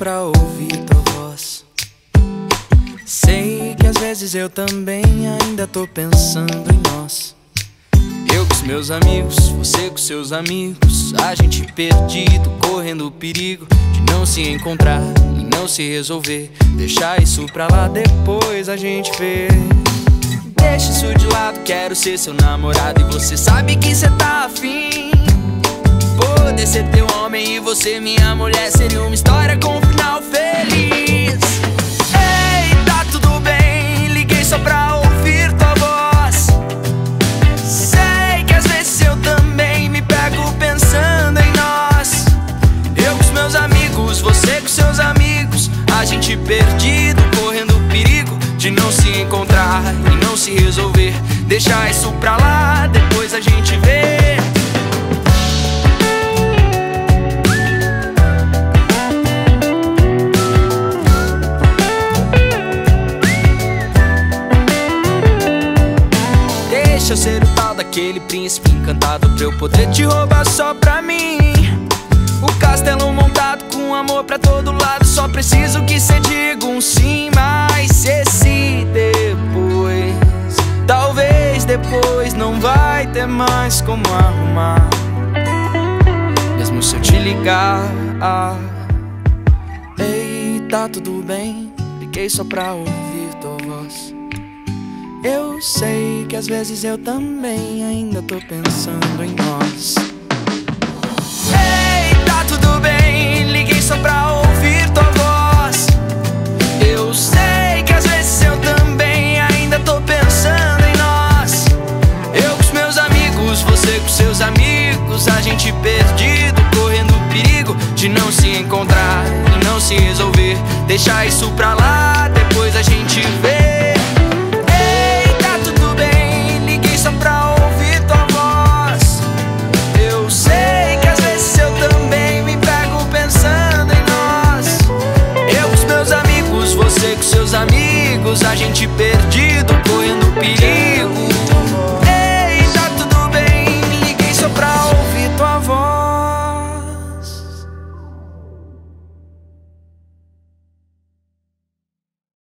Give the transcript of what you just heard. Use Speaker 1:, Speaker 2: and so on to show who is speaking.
Speaker 1: pra ouvir tua voz. Sei que às vezes eu também ainda tô pensando em nós. Eu com os meus amigos, você com seus amigos, a gente perdido, correndo perigo de não se encontrar e não se resolver. Deixar isso pra lá, depois a gente vê. Deixa isso de lado, quero ser seu namorado e você sabe que cê tá afim. Poder ser teu homem você minha mulher seria uma história com final feliz. Ei, tá tudo bem, liguei só pra ouvir tua voz. Sei que às vezes eu também me pego pensando em nós. Eu com os meus amigos, você com seus amigos, a gente perdido, correndo perigo de não se encontrar e não se resolver. Deixar isso pra lá, depois a gente Deixa ser o tal daquele príncipe encantado pra eu poder te roubar só pra mim. O castelo montado com amor pra todo lado. Só preciso que cê diga um sim, mas se esse depois, talvez depois não vai ter mais como arrumar. Mesmo se eu te ligar, ah, ei, tá tudo bem. Liguei só pra ouvir. Eu sei que às vezes eu também ainda tô pensando em nós. Ei, tá tudo bem, liguei só pra ouvir tua voz. Eu sei que às vezes eu também ainda tô pensando em nós. Eu com os meus amigos, você com seus amigos, a gente perdido, correndo perigo de não se encontrar não se resolver. Deixar isso pra lá, amigos, a gente perdido, correndo perigo.